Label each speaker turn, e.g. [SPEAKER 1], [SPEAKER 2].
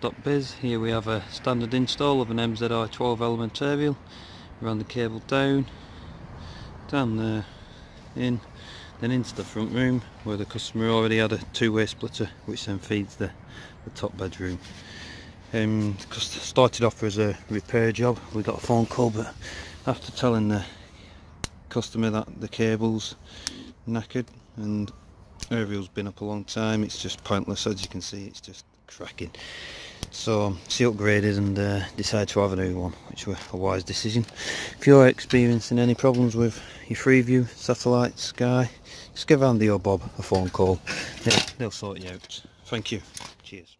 [SPEAKER 1] Biz. Here we have a standard install of an MZI 12 element aerial. Run the cable down, down there, in, then into the front room where the customer already had a two-way splitter which then feeds the, the top bedroom. Um, started off as a repair job. We got a phone call, but after telling the customer that the cable's knackered and aerial's been up a long time, it's just pointless. As you can see, it's just cracking. So she upgraded and uh, decided to have a new one, which was a wise decision. If you're experiencing any problems with your Freeview, satellite, Sky, just give Andy or Bob a phone call. They'll, they'll sort you out. Thank you. Cheers.